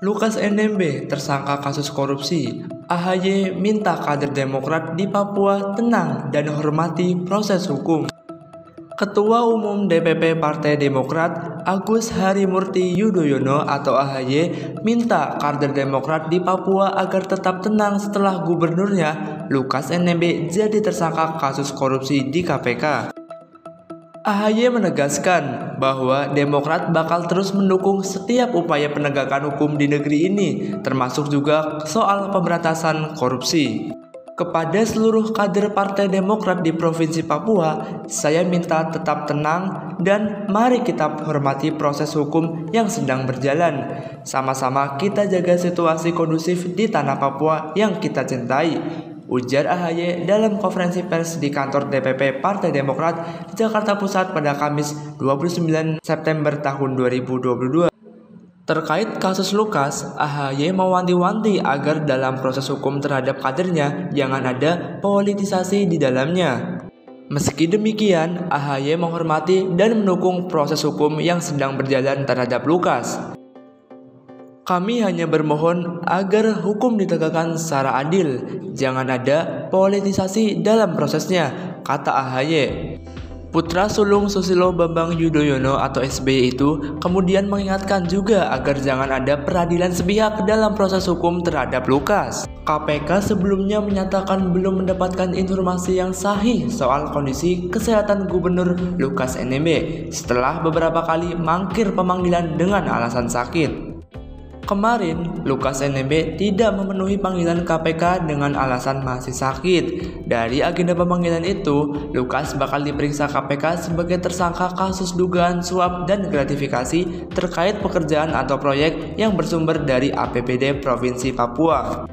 Lukas NMB tersangka kasus korupsi. AHY minta kader Demokrat di Papua tenang dan hormati proses hukum. Ketua Umum DPP Partai Demokrat Agus Harimurti Yudhoyono atau AHY minta kader Demokrat di Papua agar tetap tenang setelah gubernurnya Lukas NMB jadi tersangka kasus korupsi di KPK. AHY menegaskan bahwa Demokrat bakal terus mendukung setiap upaya penegakan hukum di negeri ini, termasuk juga soal pemberantasan korupsi. Kepada seluruh kader Partai Demokrat di Provinsi Papua, saya minta tetap tenang dan mari kita hormati proses hukum yang sedang berjalan. Sama-sama kita jaga situasi kondusif di tanah Papua yang kita cintai ujar AHY dalam konferensi pers di kantor DPP Partai Demokrat di Jakarta Pusat pada Kamis 29 September tahun 2022. Terkait kasus Lukas, AHY mewanti-wanti agar dalam proses hukum terhadap kadernya jangan ada politisasi di dalamnya. Meski demikian, AHY menghormati dan mendukung proses hukum yang sedang berjalan terhadap Lukas. Kami hanya bermohon agar hukum ditegakkan secara adil, jangan ada politisasi dalam prosesnya, kata AHY. Putra sulung Susilo Bambang Yudhoyono atau SBY itu kemudian mengingatkan juga agar jangan ada peradilan sepihak dalam proses hukum terhadap Lukas. KPK sebelumnya menyatakan belum mendapatkan informasi yang sahih soal kondisi kesehatan Gubernur Lukas NMB setelah beberapa kali mangkir pemanggilan dengan alasan sakit. Kemarin, Lukas NMB tidak memenuhi panggilan KPK dengan alasan masih sakit. Dari agenda pemanggilan itu, Lukas bakal diperiksa KPK sebagai tersangka kasus dugaan suap dan gratifikasi terkait pekerjaan atau proyek yang bersumber dari APBD Provinsi Papua.